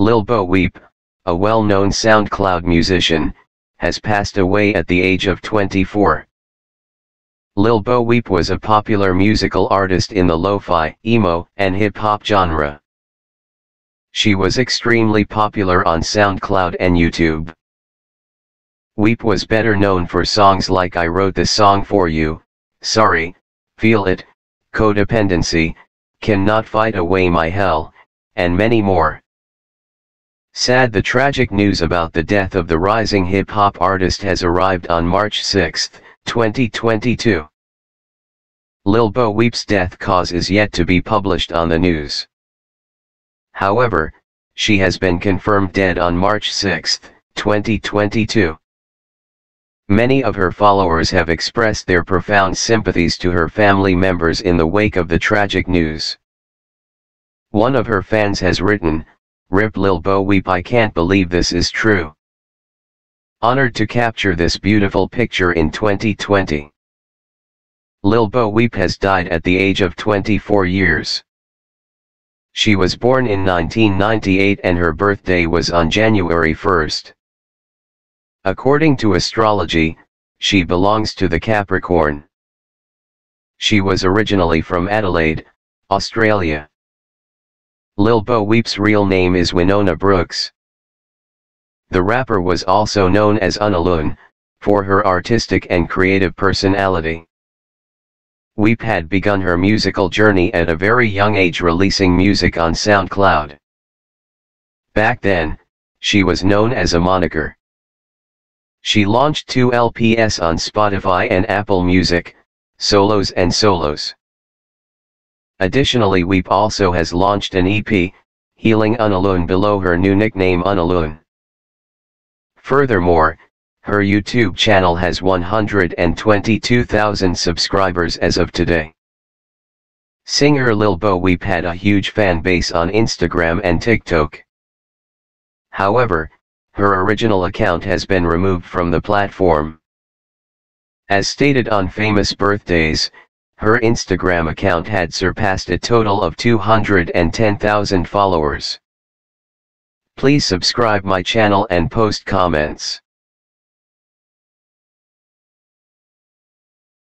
Lil Bo Weep, a well-known SoundCloud musician, has passed away at the age of 24. Lil Bo Weep was a popular musical artist in the lo-fi, emo, and hip-hop genre. She was extremely popular on SoundCloud and YouTube. Weep was better known for songs like I Wrote This Song For You, Sorry, Feel It, Codependency, Cannot Fight Away My Hell, and many more. Sad the tragic news about the death of the rising hip-hop artist has arrived on March 6, 2022. Lil Bo Weep's death cause is yet to be published on the news. However, she has been confirmed dead on March 6, 2022. Many of her followers have expressed their profound sympathies to her family members in the wake of the tragic news. One of her fans has written, Rip Lil Bo Weep I can't believe this is true. Honored to capture this beautiful picture in 2020. Lil Bo Weep has died at the age of 24 years. She was born in 1998 and her birthday was on January 1st. According to astrology, she belongs to the Capricorn. She was originally from Adelaide, Australia. Lil Bo Weep's real name is Winona Brooks. The rapper was also known as Unaloon, for her artistic and creative personality. Weep had begun her musical journey at a very young age releasing music on SoundCloud. Back then, she was known as a moniker. She launched two LPS on Spotify and Apple Music, Solos and Solos. Additionally Weep also has launched an EP, Healing Unaloon below her new nickname Unaloon. Furthermore, her YouTube channel has 122,000 subscribers as of today. Singer Lil Bo Weep had a huge fan base on Instagram and TikTok. However, her original account has been removed from the platform. As stated on Famous Birthdays, her Instagram account had surpassed a total of 210,000 followers. Please subscribe my channel and post comments.